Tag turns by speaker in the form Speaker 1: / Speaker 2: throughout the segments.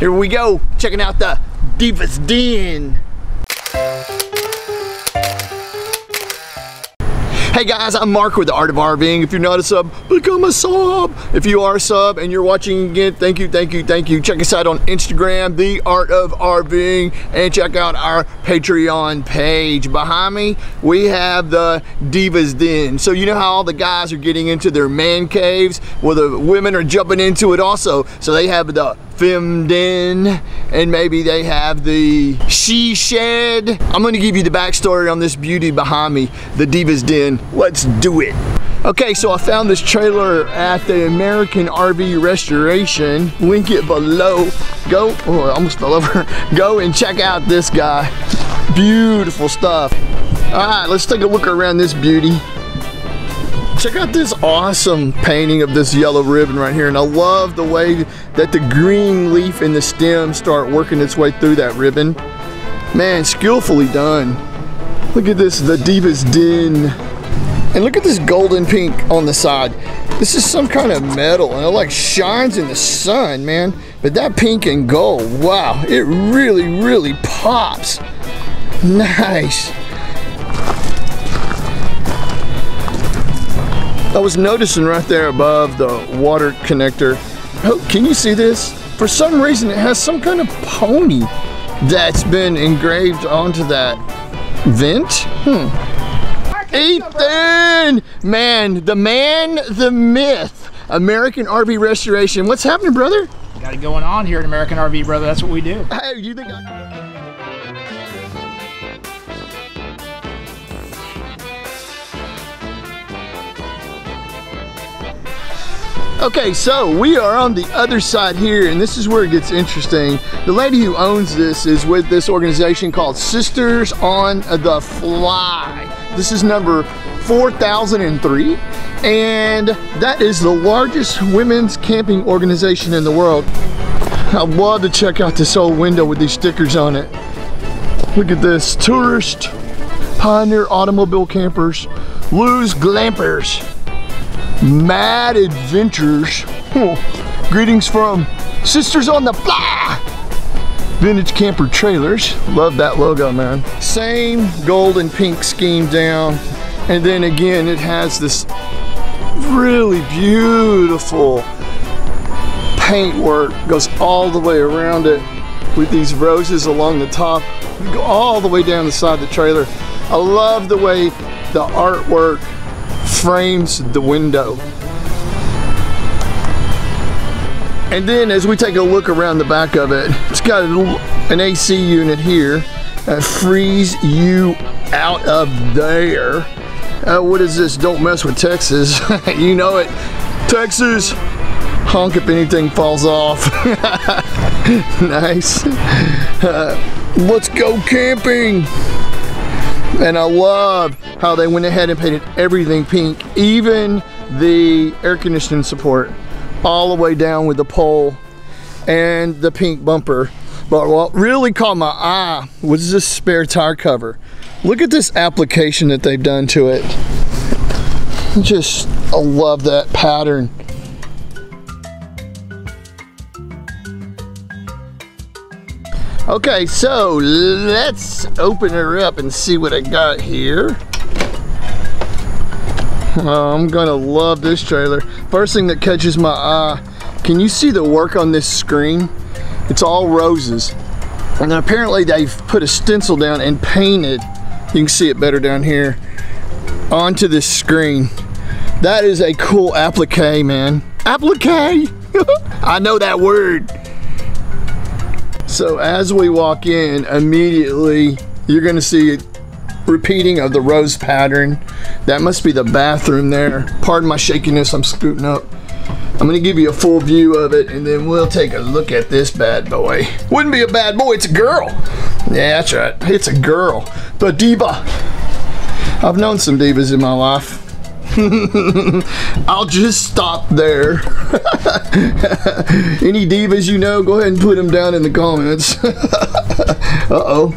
Speaker 1: Here we go, checking out the Divas Den. Hey guys, I'm Mark with The Art of RVing. If you're not a sub, become a sub. If you are a sub and you're watching again, thank you, thank you, thank you. Check us out on Instagram, The Art of RVing, and check out our Patreon page. Behind me, we have the Divas Den. So you know how all the guys are getting into their man caves? Well, the women are jumping into it also. So they have the Fem Den, and maybe they have the She Shed. I'm gonna give you the backstory on this beauty behind me, the Divas Den. Let's do it. Okay, so I found this trailer at the American RV Restoration. Link it below. Go, oh, I almost fell over. Go and check out this guy. Beautiful stuff. All right, let's take a look around this beauty. Check out this awesome painting of this yellow ribbon right here. And I love the way that the green leaf and the stem start working its way through that ribbon. Man, skillfully done. Look at this, the Divas Den. And look at this golden pink on the side. This is some kind of metal and it like shines in the sun, man. But that pink and gold, wow, it really, really pops. Nice. I was noticing right there above the water connector. Oh, can you see this? For some reason, it has some kind of pony that's been engraved onto that vent. Hmm. Ethan! Man, the man, the myth. American RV Restoration. What's happening, brother?
Speaker 2: Got it going on here at American RV, brother. That's what we do.
Speaker 1: Hey, you think I... Okay, so we are on the other side here, and this is where it gets interesting. The lady who owns this is with this organization called Sisters on the Fly. This is number 4003, and that is the largest women's camping organization in the world. I'd love to check out this old window with these stickers on it. Look at this, tourist, pioneer automobile campers, Lou's glampers. Mad Adventures. Greetings from Sisters on the Fly. Vintage camper trailers. Love that logo, man. Same gold and pink scheme down. And then again, it has this really beautiful paintwork. Goes all the way around it with these roses along the top. Go all the way down the side of the trailer. I love the way the artwork frames the window. And then as we take a look around the back of it, it's got an AC unit here that freezes you out of there. Uh, what is this? Don't mess with Texas. you know it. Texas, honk if anything falls off. nice. Uh, let's go camping. And I love how they went ahead and painted everything pink, even the air conditioning support, all the way down with the pole and the pink bumper. But what really caught my eye was this spare tire cover. Look at this application that they've done to it. Just, I love that pattern. Okay, so let's open her up and see what I got here. Oh, I'm gonna love this trailer. First thing that catches my eye, can you see the work on this screen? It's all roses. And apparently they've put a stencil down and painted, you can see it better down here, onto this screen. That is a cool applique, man. Applique! I know that word. So as we walk in, immediately you're gonna see repeating of the rose pattern. That must be the bathroom there. Pardon my shakiness, I'm scooting up. I'm gonna give you a full view of it and then we'll take a look at this bad boy. Wouldn't be a bad boy, it's a girl. Yeah, that's right, it's a girl. The diva. I've known some divas in my life. I'll just stop there. Any divas you know, go ahead and put them down in the comments. Uh-oh.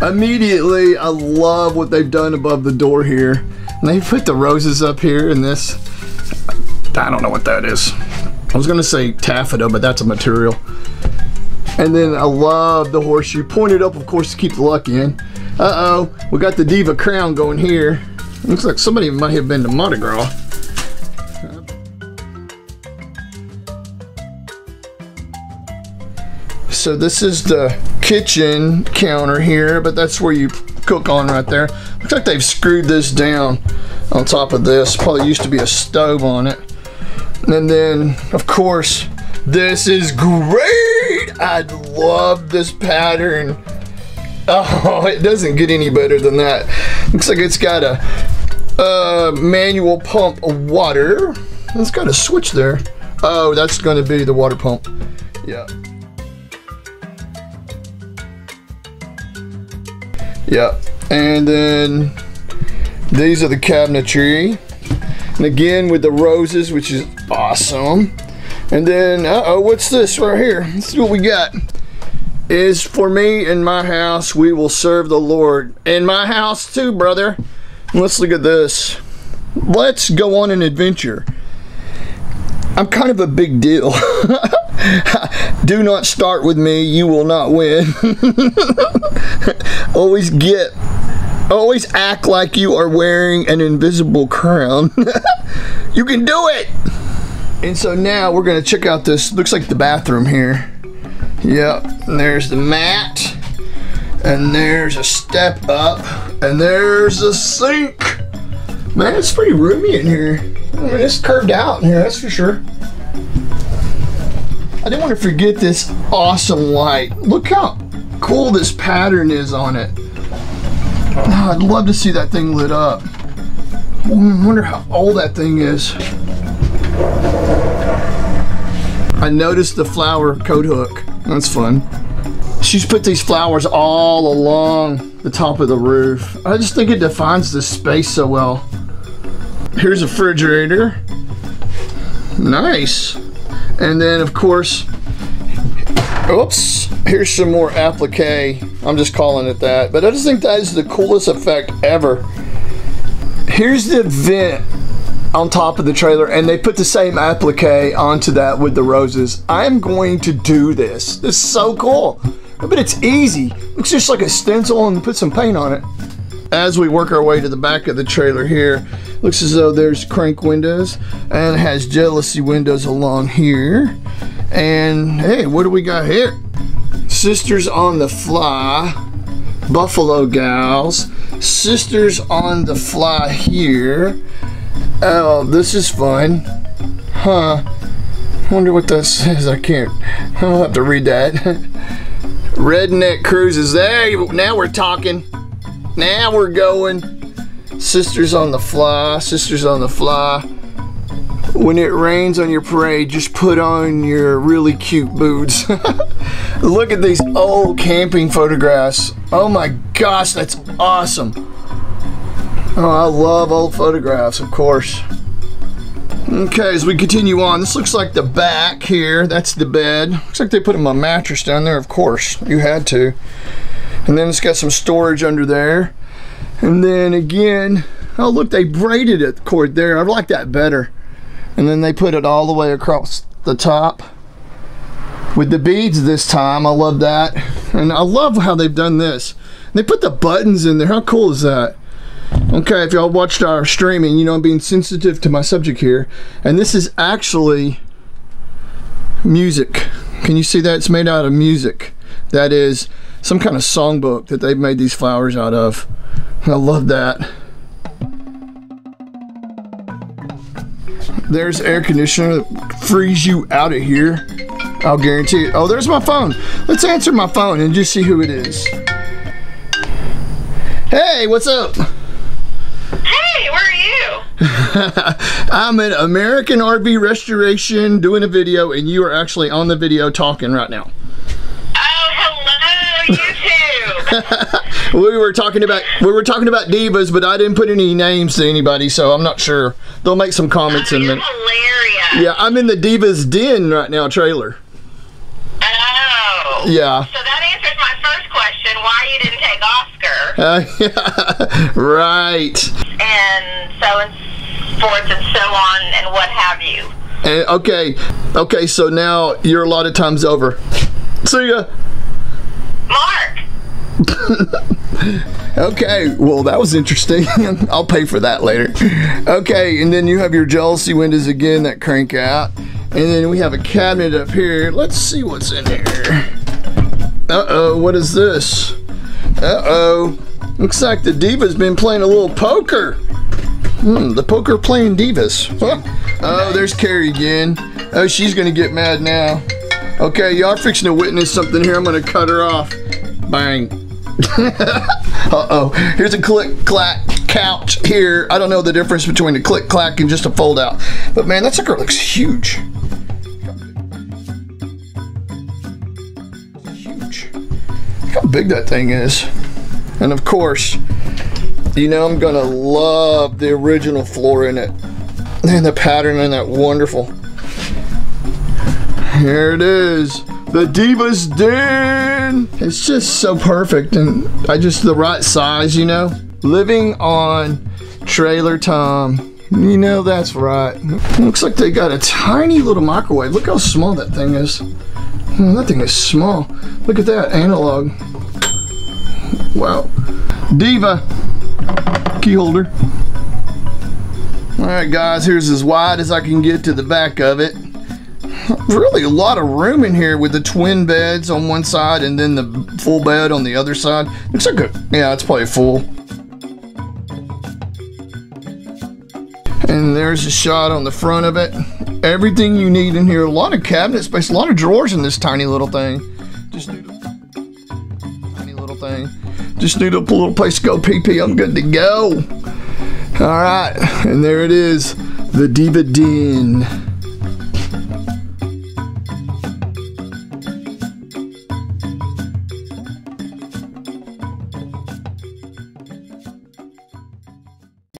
Speaker 1: Immediately, I love what they've done above the door here. And they put the roses up here in this. I don't know what that is. I was gonna say taffeta, but that's a material. And then I love the horseshoe. Pointed up, of course, to keep the luck in. Uh-oh, we got the Diva crown going here. Looks like somebody might have been to Mardi Gras. So this is the kitchen counter here, but that's where you cook on right there. Looks like they've screwed this down on top of this. Probably used to be a stove on it. And then, of course, this is great. I love this pattern. Oh, it doesn't get any better than that. Looks like it's got a, manual pump of water. It's got a switch there. Oh, that's going to be the water pump. Yeah. Yep. And then these are the cabinetry. And again with the roses, which is awesome. And then, uh-oh, what's this right here? Let's see what we got. Is for me in my house, we will serve the Lord. In my house too, brother. Let's look at this. Let's go on an adventure. I'm kind of a big deal. Do not start with me, you will not win. always get, always act like you are wearing an invisible crown. you can do it! And so now we're gonna check out this, looks like the bathroom here. Yep, and there's the mat, and there's a step up, and there's a sink. Man, it's pretty roomy in here. I mean, it's curved out in here, that's for sure. I didn't want to forget this awesome light. Look how cool this pattern is on it. Oh, I'd love to see that thing lit up. Hmm, I wonder how old that thing is. I noticed the flower coat hook. That's fun. She's put these flowers all along the top of the roof. I just think it defines the space so well. Here's a refrigerator. Nice. And then of course, oops, here's some more applique. I'm just calling it that. But I just think that is the coolest effect ever. Here's the vent on top of the trailer and they put the same applique onto that with the roses. I'm going to do this. This is so cool. But it's easy. Looks just like a stencil and put some paint on it. As we work our way to the back of the trailer here, looks as though there's crank windows and has jalousie windows along here. And hey, what do we got here? Sisters on the Fly, Buffalo Gals, Sisters on the Fly here. Oh, this is fun. Huh. Wonder what that says. I can't. I'll have to read that. Redneck Cruises. There, now we're talking. Now we're going. Sisters on the Fly. Sisters on the Fly. When it rains on your parade, just put on your really cute boots. Look at these old camping photographs. Oh my gosh, that's awesome. Oh, I love old photographs, of course. Okay, as we continue on, this looks like the back here. That's the bed. Looks like they put my mattress down there, of course. You had to. And then it's got some storage under there. And then again, oh look, they braided it cord there. I like that better. And then they put it all the way across the top with the beads this time. I love that. And I love how they've done this. They put the buttons in there. How cool is that? Okay, if y'all watched our streaming, you know I'm being sensitive to my subject here. And this is actually music. Can you see that? It's made out of music. That is some kind of songbook that they've made these flowers out of. I love that. There's air conditioner that freezes you out of here. I'll guarantee it. Oh, there's my phone. Let's answer my phone and just see who it is. Hey, what's up?
Speaker 3: Hey, where are you?
Speaker 1: I'm at American RV Restoration doing a video, and you are actually on the video talking right now.
Speaker 3: Oh, hello, YouTube.
Speaker 1: We were talking about we were talking about divas, but I didn't put any names to anybody, so I'm not sure. They'll make some comments
Speaker 3: oh,
Speaker 1: in a minute.
Speaker 3: hilarious.
Speaker 1: Yeah, I'm in the Divas Den right now trailer.
Speaker 3: Oh.
Speaker 1: Yeah.
Speaker 3: So that answers my first question: why you didn't take Oscar,
Speaker 1: Uh, yeah, right.
Speaker 3: and so and so on, and what have you.
Speaker 1: And, okay, okay. So now you're a lot of times over. See ya.
Speaker 3: Mark.
Speaker 1: Okay, well that was interesting. I'll pay for that later. Okay, and then you have your jalousie windows again that crank out. And then we have a cabinet up here. Let's see what's in here. Uh-oh, what is this? Uh-oh. Looks like the diva's been playing a little poker. Hmm, the poker playing divas. Huh. Oh, there's Carrie again. Oh, she's gonna get mad now. Okay, y'all fixing to witness something here. I'm gonna cut her off. Bang. Uh-oh. Here's a click clack couch here. I don't know the difference between a click clack and just a fold out. But man, that sucker looks huge. Huge. Look how big that thing is. And of course, you know I'm gonna love the original floor in it. And the pattern in that wonderful. Here it is. The Divas Den. It's just so perfect and I just the right size, you know. Living on Trailer Tom. You know that's right. Looks like they got a tiny little microwave. Look how small that thing is. Oh, that thing is small. Look at that analog. Wow. Diva key holder. All right, guys. Here's as wide as I can get to the back of it really a lot of room in here with the twin beds on one side and then the full bed on the other side. Looks like a, yeah, it's probably full. And there's a shot on the front of it. Everything you need in here. A lot of cabinet space, a lot of drawers in this tiny little thing. Just tiny little thing. Just need a little place to go pee pee. I'm good to go. All right, and there it is, the Diva Den.